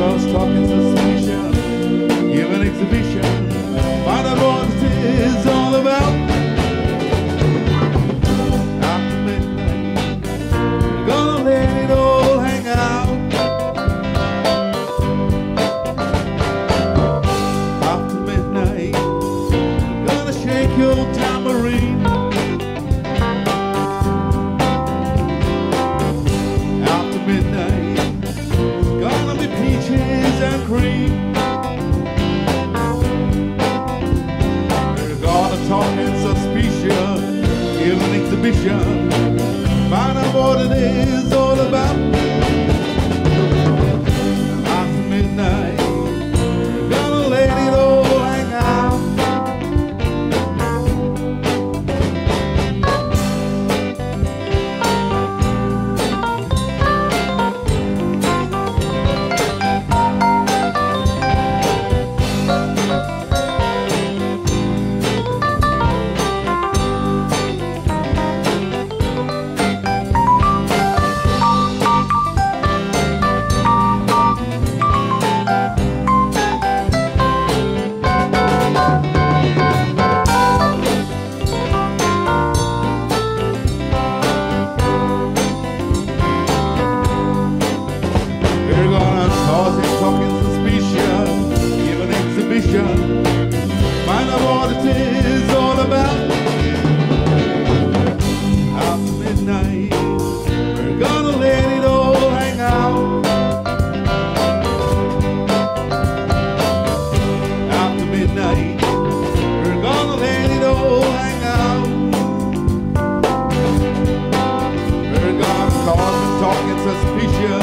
crosstalk is a station, give an exhibition. My Find out what it is. We're gonna cause a fucking suspicion, give an exhibition, find out what it is all about. After midnight, we're gonna let it all hang out. After midnight, we're gonna let it all hang out. We're gonna cause a talking suspicion.